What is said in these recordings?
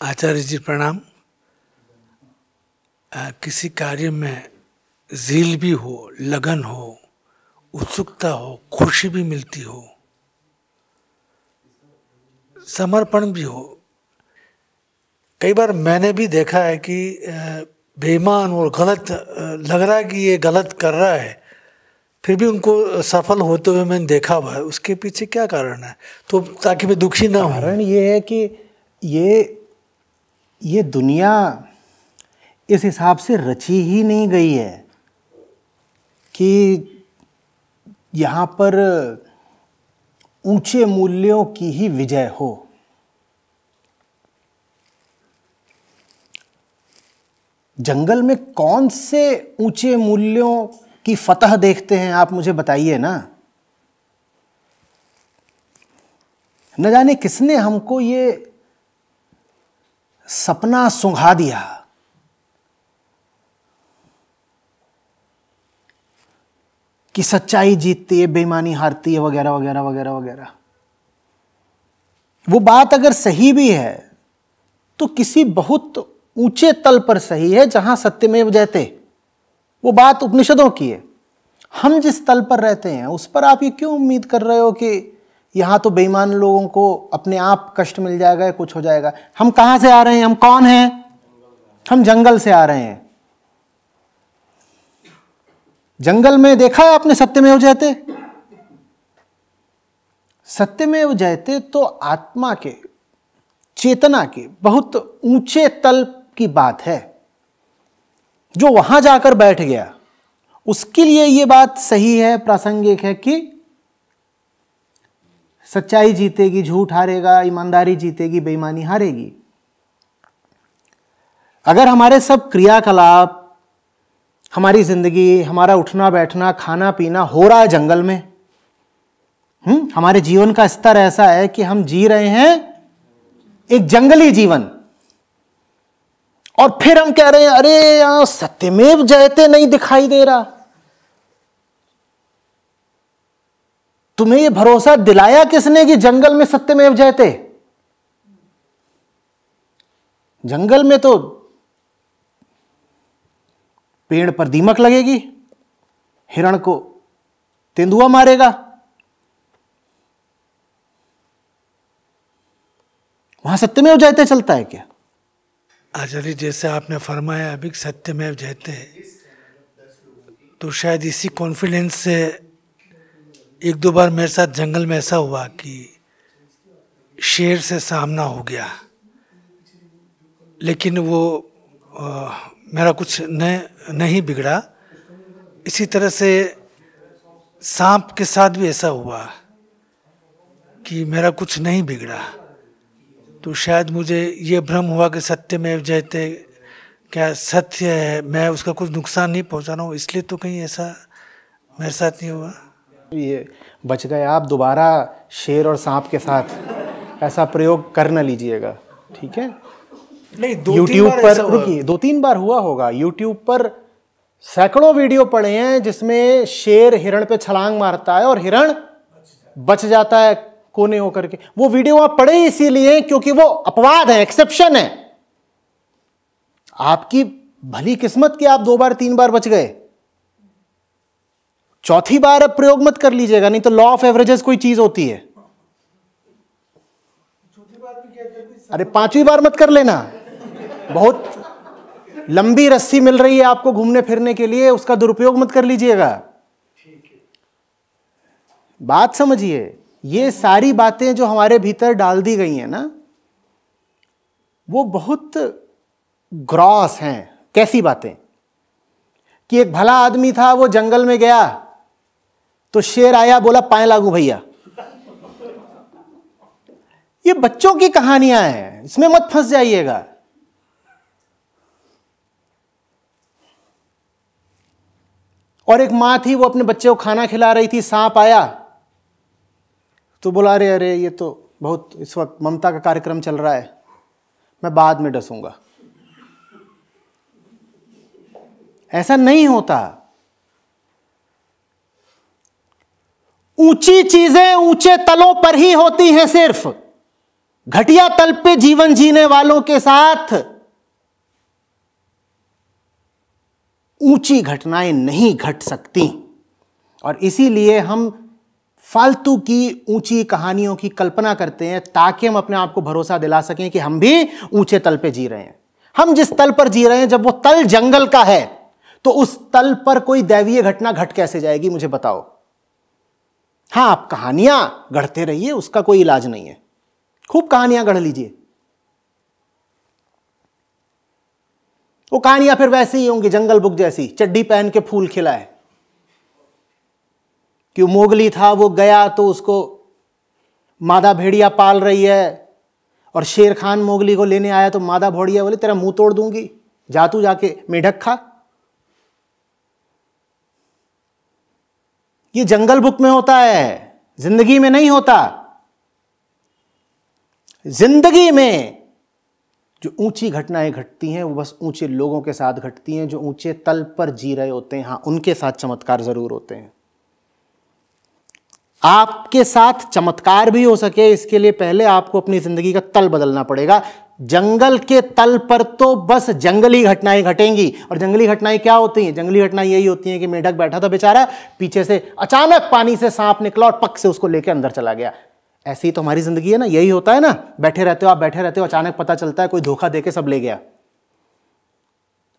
आचार्य जी प्रणाम। आ, किसी कार्य में झील भी हो लगन हो उत्सुकता हो खुशी भी मिलती हो समर्पण भी हो। कई बार मैंने भी देखा है कि बेईमान और गलत लग रहा है कि ये गलत कर रहा है फिर भी उनको सफल होते हुए मैंने देखा हुआ है। उसके पीछे क्या कारण है? तो ताकि मैं दुखी ना हो। कारण ये है कि ये ये दुनिया इस हिसाब से रची ही नहीं गई है कि यहाँ पर ऊँचे मूल्यों की ही विजय हो। जंगल में कौन से ऊँचे मूल्यों की फतह देखते हैं, आप मुझे बताइए ना। न जाने किसने हमको ये सपना सुंघा दिया। कि सच्चाई जीतती है, बेईमानी हारती है, वगैरह वगैरह वगैरह वगैरह। वो बात अगर सही भी है तो किसी बहुत ऊँचे तल पर सही है, जहाँ सत्यमेव जयते वो बात उपनिषदों की है। हम जिस तल पर रहते हैं, उस पर आप ये क्यों उम्मीद कर रहे हो कि यहाँ तो बेईमान लोगों को अपने आप कष्ट मिल जाएगा या कुछ हो जाएगा। हम कहाँ से आ रहे हैं? हम कौन हैं? हम जंगल से आ रहे हैं। जंगल में देखा है आपने सत्यमेव जयते सत्यमेव जयते तो आत्मा के, चेतना के बहुत ऊँचे तल की बात है। जो वहाँ जाकर बैठ गया, उसके लिए यह बात सही है, प्रासंगिक है कि सच्चाई जीतेगी, झूठ हारेगा, ईमानदारी जीतेगी, बेईमानी हारेगी। अगर हमारे सब क्रियाकलाप, हमारी ज़िंदगी, हमारा उठना बैठना खाना पीना हो रहा है जंगल में हम्म हमारे जीवन का स्तर ऐसा है कि हम जी रहे हैं एक जंगली जीवन। और फिर हम कह रहे हैं, अरे यहाँ सत्यमेव जयते नहीं दिखाई दे रहा। तुम्हें यह भरोसा दिलाया किसने कि जंगल में सत्यमेव जयते जंगल में तो पेड़ पर दीमक लगेगी, हिरण को तेंदुआ मारेगा। वहाँ सत्यमेव जयते चलता है क्या? आचार्य, जैसे आपने फरमाया, अभी सत्यमेव जयते तो शायद इसी कॉन्फिडेंस से एक दो बार मेरे साथ जंगल में ऐसा हुआ कि शेर से सामना हो गया। लेकिन वो आ, मेरा कुछ न, नहीं बिगड़ा। इसी तरह से सांप के साथ भी ऐसा हुआ कि मेरा कुछ नहीं बिगड़ा। तो शायद मुझे ये भ्रम हुआ कि सत्य में जयते क्या सत्य है मैं उसका कुछ नुकसान नहीं पहुँचा रहा हूँ इसलिए तो कहीं ऐसा मेरे साथ नहीं हुआ। ये बच गए। आप दोबारा शेर और सांप के साथ ऐसा प्रयोग कर ना लीजिएगा ठीक है? नहीं दो यूट्यूब पर रुकिए दो तीन बार हुआ होगा। यूट्यूब पर सैकड़ों वीडियो पड़े हैं जिसमें शेर हिरण पे छलांग मारता है और हिरण बच जाता है कोने होकर के। वो वीडियो आप पढ़े इसीलिए क्योंकि वो अपवाद है एक्सेप्शन है। आपकी भली किस्मत कि आप दो बार तीन बार बच गए। चौथी बार अब प्रयोग मत कर लीजिएगा, नहीं तो लॉ ऑफ़ एवरेजेस कोई चीज़ होती है। अरे पांचवी बार मत कर लेना। बहुत लंबी रस्सी मिल रही है आपको घूमने फिरने के लिए, उसका दुरुपयोग मत कर लीजिएगा। बात समझिए, ये सारी बातें जो हमारे भीतर डाल दी गई हैं ना, वो बहुत ग्रॉस हैं, कैसी बातें? कि एक भला आदमी था, वो जंगल में गया तो शेर आया, बोला, पाए लागू भैया। ये बच्चों की कहानियाँ हैं, इसमें मत फंस जाइएगा। और एक माँ थी, वो अपने बच्चे को खाना खिला रही थी, सांप आया। तो बोला, अरे अरे, ये तो बहुत, इस वक्त ममता का कार्यक्रम चल रहा है, मैं बाद में डसूँगा। ऐसा नहीं होता। ऊँची चीज़ें ऊँचे तलों पर ही होती हैं सिर्फ़। घटिया तल पे जीवन जीने वालों के साथ ऊँची घटनाएँ नहीं घट सकती। और इसीलिए हम फालतू की ऊँची कहानियों की कल्पना करते हैं ताकि हम अपने आप को भरोसा दिला सकें कि हम भी ऊँचे तल पे जी रहे हैं। हम जिस तल पर जी रहे हैं, जब वो तल जंगल का है तो उस तल पर कोई दैवीय घटना घट कैसे जाएगी, मुझे बताओ। हाँ, आप कहानियाँ गढ़ते रहिए, उसका कोई इलाज नहीं है। खूब कहानियाँ गढ़ लीजिए। वो कहानियाँ फिर वैसे ही होंगी, जंगल बुक जैसी, चड्डी पहन के फूल खिलाए। कि मोगली था, वो गया तो उसको मादा भेड़िया पाल रही है, और शेर खान मोगली को लेने आया तो मादा भोड़िया बोले, तेरा मुँह तोड़ दूँगी, जा तू जाके, मेढक खा। ये जंगल बुक में होता है, ज़िंदगी में नहीं होता। ज़िंदगी में जो ऊँची घटनाएँ घटती हैं, वो बस ऊँचे लोगों के साथ घटती हैं, जो ऊँचे तल पर जी रहे होते हैं। हाँ उनके साथ चमत्कार ज़रूर होते हैं। आपके साथ चमत्कार भी हो सके, इसके लिए पहले आपको अपनी ज़िंदगी का तल बदलना पड़ेगा। जंगल के तल पर तो बस जंगली घटनाएँ घटेंगी। और जंगली घटनाएँ क्या होती हैं? जंगली घटनाएँ यही होती हैं कि मेढक बैठा था बेचारा, पीछे से अचानक पानी से सांप निकला और पक से उसको लेकर अंदर चला गया। ऐसी तो हमारी ज़िंदगी है ना? यही होता है ना? बैठे रहते हो, आप बैठे रहते हो, अचानक पता चलता है कोई धोखा दे के सब ले गया।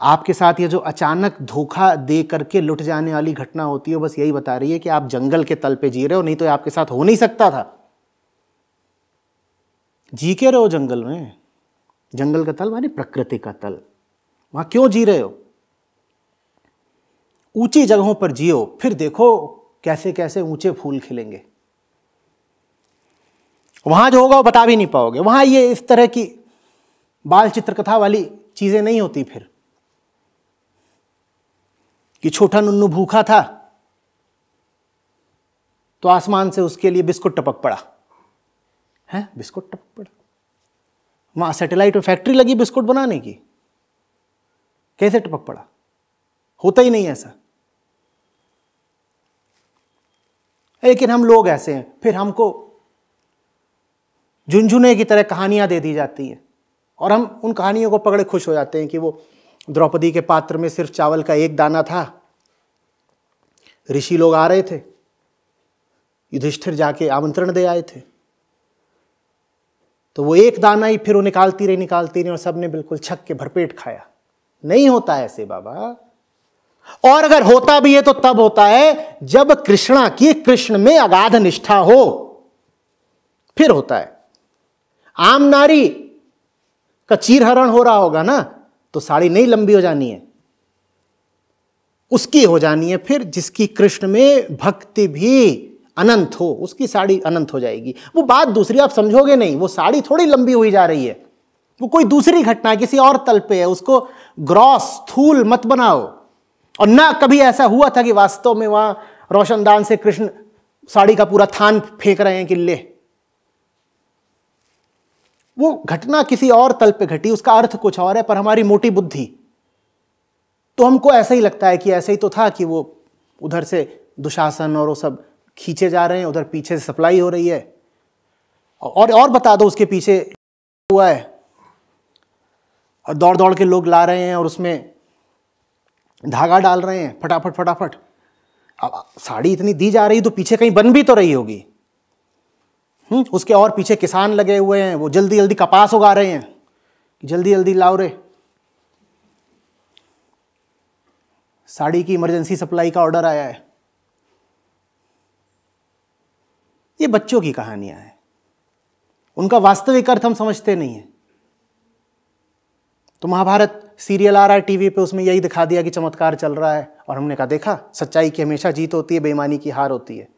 आपके साथ ये जो अचानक धोखा दे करके लुट जाने वाली घटना होती है बस यही बता रही है कि आप जंगल के तल पे जी रहे हो, नहीं तो आपके साथ हो नहीं सकता था। जी के रहो जंगल में? जंगल का तल, मानी प्रकृति का तल। वहाँ क्यों जी रहे हो? ऊँची जगहों पर जियो, फिर देखो कैसे कैसे ऊँचे फूल खिलेंगे। वहाँ जो होगा वो बता भी नहीं पाओगे। वहाँ ये इस तरह की बाल चित्रकथा वाली चीज़ें नहीं होती फिर। कि छोटा नुन्नू भूखा था तो आसमान से उसके लिए बिस्कुट टपक पड़ा। है? बिस्कुट टपक पड़ा। वहाँ सैटेलाइट में फैक्ट्री लगी बिस्कुट बनाने की। कैसे टपक पड़ा? होता ही नहीं ऐसा। लेकिन हम लोग ऐसे हैं, फिर हमको झुंझुने की तरह कहानियाँ दे दी जाती हैं। और हम उन कहानियों को पकड़े खुश हो जाते हैं कि वो द्रौपदी के पात्र में सिर्फ़ चावल का एक दाना था। ऋषि लोग आ रहे थे। युधिष्ठिर जाके आमंत्रण दे आए थे। तो वो एक दाना ही फिर वो निकालती रही निकालती रही और सबने बिल्कुल छक के भरपेट खाया। नहीं होता ऐसे बाबा। और अगर होता भी है तो तब होता है जब कृष्णा की कृष्ण में अगाध निष्ठा हो। फिर होता है। आम नारी का चीरहरण हो रहा होगा ना तो साड़ी नहीं लंबी हो जानी है। उसकी हो जानी है फिर जिसकी कृष्ण में भक्ति भी अनंत हो, उसकी साड़ी अनंत हो जाएगी। वो बात दूसरी आप समझोगे नहीं, वो साड़ी थोड़ी लंबी हुई जा रही है। वो कोई दूसरी घटना किसी और तल पे है, उसको ग्रॉस थूल मत बनाओ। और ना कभी ऐसा हुआ था कि वास्तव में वहाँ रोशनदान से कृष्ण साड़ी का पूरा थान फेंक रहे हैं कि ले। वो घटना किसी और तल पे घटी, उसका अर्थ कुछ और है, पर हमारी मोटी बुद्धि। तो हमको ऐसा ही लगता है कि ऐसा ही तो था कि वो उधर से दुशासन और वो सब खींचे जा रहे हैं उधर पीछे से सप्लाई हो रही है। और और बता दो उसके पीछे हुआ है। और दौड़ दौड़ के लोग ला रहे हैं और उसमें धागा डाल रहे हैं फटाफट फटाफट। अब साड़ी इतनी दी जा रही तो पीछे कहीं बन भी तो रही होगी। हम्म, उसके और पीछे किसान लगे हुए हैं वो जल्दी जल्दी कपास उगा रहे हैं। जल्दी जल्दी लाओ रे। साड़ी की इमरजेंसी सप्लाई का ऑर्डर आया है। ये बच्चों की कहानियाँ हैं। उनका वास्तविक अर्थ हम समझते नहीं है। तो महाभारत सीरियल आ रहा है टीवी पे उसमें यही दिखा दिया कि चमत्कार चल रहा है और हमने कहा, देखा, सच्चाई की हमेशा जीत होती है, बेईमानी की हार होती है।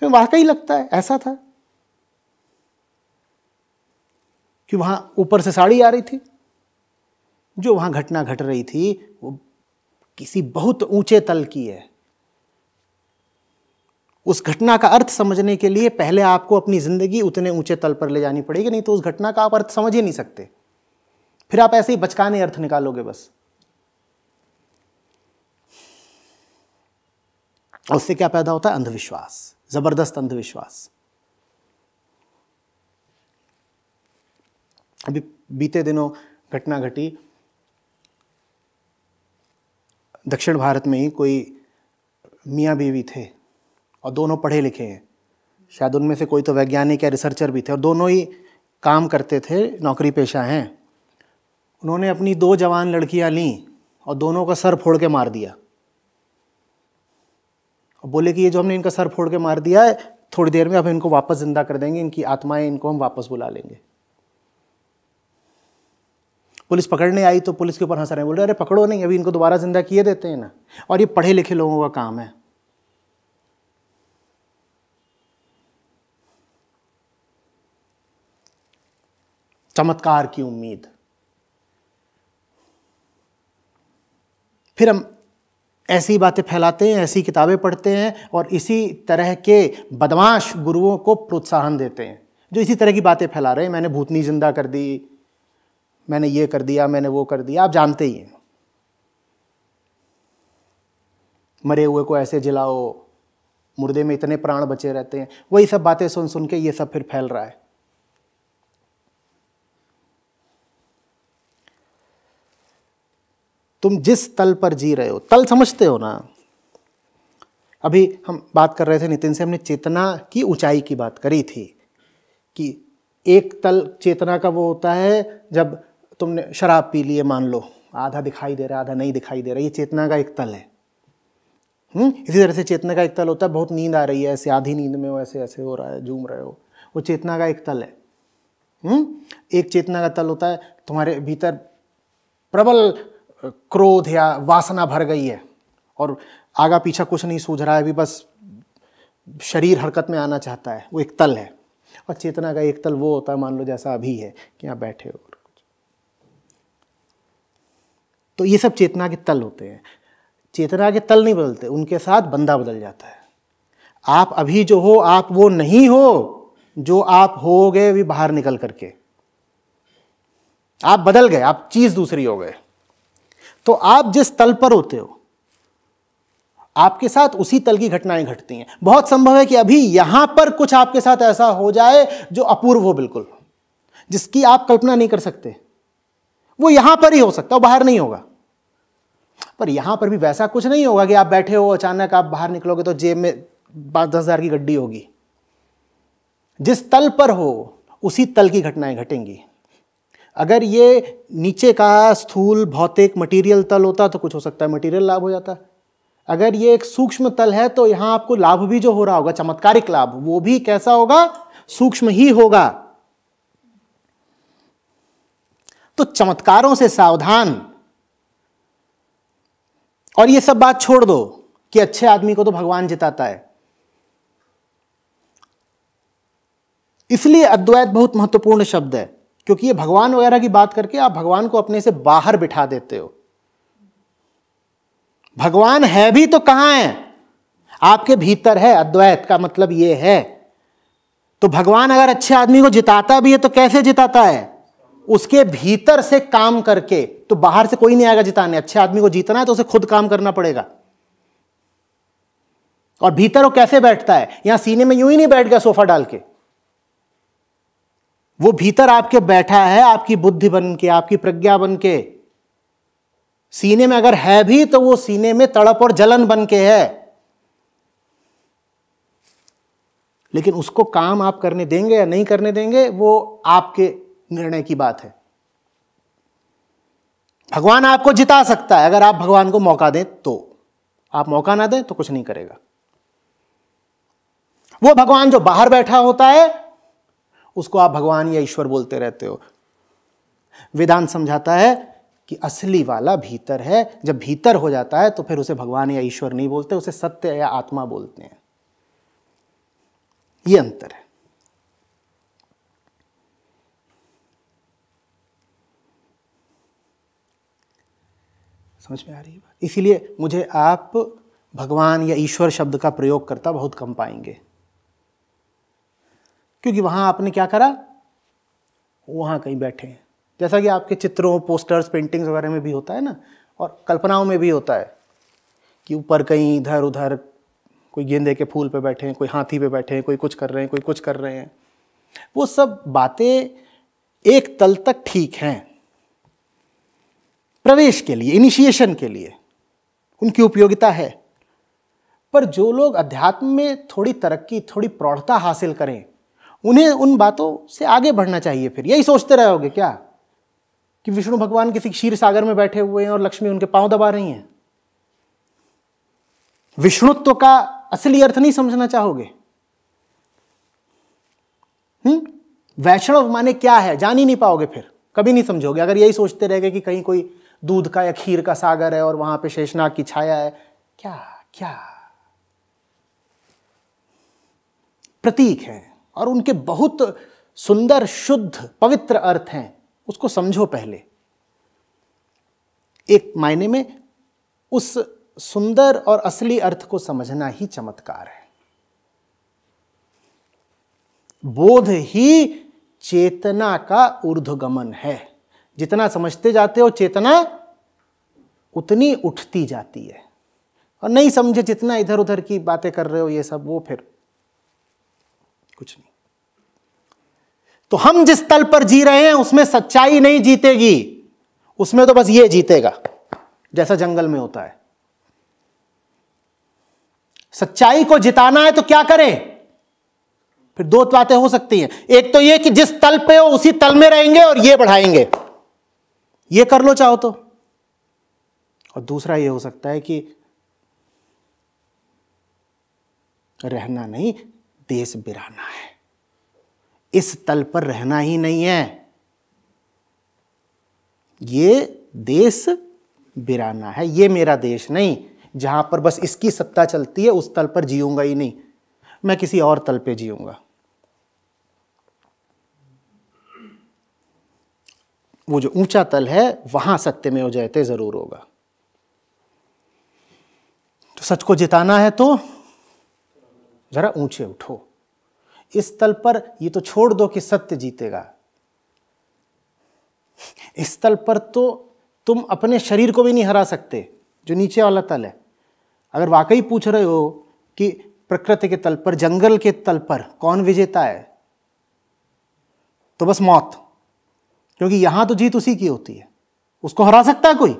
तो वाकई लगता है, ऐसा था कि वहाँ ऊपर से साड़ी आ रही थी। जो वहाँ घटना घट रही थी, वो किसी बहुत ऊँचे तल की है। उस घटना का अर्थ समझने के लिए पहले आपको अपनी ज़िंदगी उतने ऊँचे तल पर ले जानी पड़ेगी, नहीं तो उस घटना का आप अर्थ समझ ही नहीं सकते। फिर आप ऐसे ही बचकाने अर्थ निकालोगे बस। उससे क्या पैदा होता है? अंधविश्वास, ज़बरदस्त अंधविश्वास। अभी बीते दिनों घटना घटी। दक्षिण भारत में ही कोई मियाँ बीवी थे। और दोनों पढ़े लिखे हैं। शायद उनमें से कोई तो वैज्ञानिक या रिसर्चर भी थे और दोनों ही काम करते थे, नौकरी पेशा हैं। उन्होंने अपनी दो जवान लड़कियाँ ली और दोनों का सर फोड़ के मार दिया। और बोले कि ये जो हमने इनका सर फोड़ के मार दिया है, थोड़ी देर में अब इनको वापस ज़िंदा कर देंगे, इनकी आत्माएँ इनको हम वापस बुला लेंगे। पुलिस पकड़ने आई तो पुलिस के ऊपर हंस रहे हैं, बोल रहे अरे पकड़ो नहीं, अभी इनको दोबारा ज़िंदा किए देते हैं ना। और ये पढ़े लिखे लोगों का काम है। चमत्कार की उम्मीद। फिर हम ऐसी बातें फैलाते हैं, ऐसी किताबें पढ़ते हैं और इसी तरह के बदमाश गुरुओं को प्रोत्साहन देते हैं, जो इसी तरह की बातें फैला रहे हैं। मैंने भूतनी ज़िंदा कर दी, मैंने ये कर दिया, मैंने वो कर दिया, आप जानते ही हैं। मरे हुए को ऐसे जिलाओ, मुर्दे में इतने प्राण बचे रहते हैं। वही सब बातें सुन सुन के ये सब फिर फैल रहा है। तुम जिस तल पर जी रहे हो, तल समझते हो ना अभी हम बात कर रहे थे नितिन से, हमने चेतना की ऊंचाई की बात करी थी कि एक तल चेतना का वो होता है जब तुमने शराब पी लिए मान लो, आधा दिखाई दे रहा है, आधा नहीं दिखाई दे रहा ये चेतना का एक तल है हुँ? हम्म? इसी तरह से चेतना का एक तल होता है, बहुत नींद आ रही है, ऐसे आधी नींद में हो, ऐसे ऐसे हो रहा है, झूम रहे हो, वो चेतना का एक तल है हुँ? हम्म? एक चेतना का तल होता है, तुम्हारे भीतर प्रबल क्रोध या वासना भर गई है और आगा पीछा कुछ नहीं सूझ रहा है, अभी बस शरीर हरकत में आना चाहता है, वो एक तल है। और चेतना का एक तल वो होता है, मान लो जैसा अभी है कि आप बैठे हो तो ये सब चेतना के तल होते हैं। चेतना के तल नहीं बदलते, उनके साथ बंदा बदल जाता है। आप अभी जो हो, आप वो नहीं हो, जो आप हो गए अभी बाहर निकल करके। आप बदल गए, आप चीज़ दूसरी हो गए। तो आप जिस तल पर होते हो, आपके साथ उसी तल की घटनाएँ घटती हैं। बहुत संभव है कि अभी यहाँ पर कुछ आपके साथ ऐसा हो जाए जो अपूर्व हो बिल्कुल, जिसकी आप कल्पना नहीं कर सकते। वो यहाँ पर ही हो सकता है बाहर नहीं होगा। पर यहाँ पर भी वैसा कुछ नहीं होगा कि आप बैठे हो, अचानक आप बाहर निकलोगे तो जेब में पाँच दस हज़ार की गड्डी होगी। जिस तल पर हो, उसी तल की घटनाएँ घटेंगी। अगर ये नीचे का स्थूल भौतिक मटेरियल तल होता तो कुछ हो सकता है मटेरियल लाभ हो जाता अगर ये एक सूक्ष्म तल है तो यहाँ आपको लाभ भी जो हो रहा होगा, चमत्कारिक लाभ, वो भी कैसा होगा? सूक्ष्म ही होगा। तो चमत्कारों से सावधान। और ये सब बात छोड़ दो कि अच्छे आदमी को तो भगवान जिताता है। इसलिए अद्वैत बहुत महत्वपूर्ण शब्द है। क्योंकि ये भगवान वगैरह की बात करके आप भगवान को अपने से बाहर बिठा देते हो। भगवान है भी तो कहाँ है? आपके भीतर है, अद्वैत का मतलब ये है। तो भगवान अगर अच्छे आदमी को जिताता भी है तो कैसे जिताता है? उसके भीतर से काम करके। तो बाहर से कोई नहीं आएगा जिताने। अच्छे आदमी को जीतना है तो उसे खुद काम करना पड़ेगा। और भीतर वो कैसे बैठता है? यहाँ सीने में यूँ ही नहीं बैठ गया सोफा डाल के। वो भीतर आपके बैठा है, आपकी बुद्धि बन के, आपकी प्रज्ञा बन के। सीने में अगर है भी तो वो सीने में तड़प और जलन बन के है। लेकिन उसको काम आप करने देंगे या नहीं करने देंगे, वो आपके निर्णय की बात है। भगवान आपको जिता सकता है, अगर आप भगवान को मौका दें तो। आप मौका ना दें तो कुछ नहीं करेगा। वो भगवान जो बाहर बैठा होता है उसको आप भगवान या ईश्वर बोलते रहते हो। वेदांत समझाता है कि असली वाला भीतर है। जब भीतर हो जाता है तो फिर उसे भगवान या ईश्वर नहीं बोलते, उसे सत्य या आत्मा बोलते हैं। यह अंतर है। समझ में आ रही है? इसीलिए मुझे आप भगवान या ईश्वर शब्द का प्रयोग करता बहुत कम पाएँगे। क्योंकि वहाँ आपने क्या करा? वहाँ कहीं बैठे हैं। जैसा कि आपके चित्रों पोस्टर्स पेंटिंग्स वगैरह में भी होता है ना, और कल्पनाओं में भी होता है कि ऊपर कहीं, इधर, उधर, कोई गेंदे के फूल पे बैठे हैं, कोई हाथी पे बैठे हैं, कोई कुछ कर रहे हैं, कोई कुछ कर रहे हैं। वो सब बातें एक तल तक ठीक हैं। प्रवेश के लिए इनिशिएशन के लिए उनकी उपयोगिता है। पर जो लोग अध्यात्म में थोड़ी तरक्की, थोड़ी प्रौढ़ता हासिल करें उन्हें उन बातों से आगे बढ़ना चाहिए फिर। यही सोचते रहोगे क्या? कि विष्णु भगवान किसी क्षीर सागर में बैठे हुए हैं और लक्ष्मी उनके पाँव दबा रही हैं। विष्णुत्व का असली अर्थ नहीं समझना चाहोगे? हम्म? वैष्णव माने क्या है? जान ही नहीं पाओगे फिर। कभी नहीं समझोगे। अगर यही सोचते रह गए कि कहीं कोई दूध का या खीर का सागर है और वहाँ पे शेषनाग की छाया है, क्या क्या? प्रतीक है। और उनके बहुत सुंदर, शुद्ध, पवित्र अर्थ हैं। उसको समझो पहले। एक मायने में उस सुंदर और असली अर्थ को समझना ही चमत्कार है। बोध ही चेतना का ऊर्ध्वगमन है। जितना समझते जाते हो, चेतना उतनी उठती जाती है। और नहीं समझे जितना इधर उधर की बातें कर रहे हो, ये सब, वो फिर कुछ नहीं। तो हम जिस तल पर जी रहे हैं, उसमें सच्चाई नहीं जीतेगी। उसमें तो बस ये जीतेगा, जैसा जंगल में होता है। सच्चाई को जिताना है तो क्या करें? फिर दो बातें हो सकती हैं। एक तो ये कि जिस तल पे हो, उसी तल में रहेंगे और ये बढ़ाएँगे। ये कर लो चाहो तो। और दूसरा ये हो सकता है कि रहना नहीं, देश बिराना है। इस तल पर रहना ही नहीं है। ये देश बिराना है, ये मेरा देश नहीं। जहाँ पर बस इसकी सत्ता चलती है, उस तल पर जीऊँगा ही नहीं। मैं किसी और तल पे जीऊँगा। वो जो ऊँचा तल है, वहाँ सत्य में हो जाते ज़रूर होगा। तो सच को जिताना है तो जरा ऊँचे उठो। इस तल पर, ये तो छोड़ दो कि सत्य जीतेगा। इस तल पर तो तुम अपने शरीर को भी नहीं हरा सकते, जो नीचे वाला तल है। अगर वाकई पूछ रहे हो कि प्रकृति के तल पर, जंगल के तल पर कौन विजेता है तो बस मौत। क्योंकि यहाँ तो जीत उसी की होती है। उसको हरा सकता है कोई?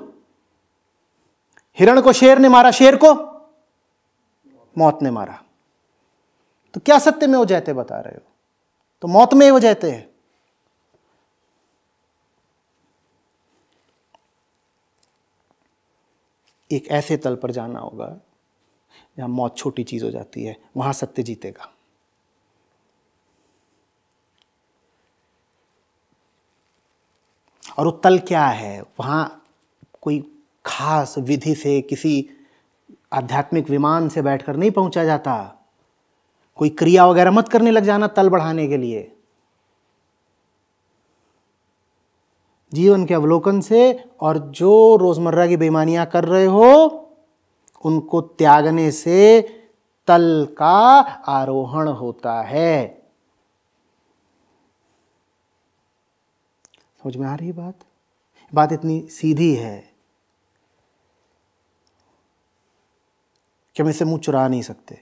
हिरण को, शेर ने मारा, शेर को? मौत ने मारा। तो क्या सत्य में वो जाते बता रहे हो? तो मौत में वो जाते हैं। एक ऐसे तल पर जाना होगा, जहाँ मौत छोटी चीज़ हो जाती है, वहाँ सत्य जीतेगा। और वो तल क्या है? वहाँ कोई खास विधि से किसी आध्यात्मिक विमान से बैठकर नहीं पहुँचा जाता। कोई क्रिया वगैरह मत करने लग जाना तल बढ़ाने के लिए। जीवन के अवलोकन से और जो रोज़मर्रा की बेईमानियाँ कर रहे हो, उनको त्यागने से तल का आरोहण होता है। समझ में आ रही बात? बात इतनी सीधी है कि हम इसे मुँह चुरा नहीं सकते।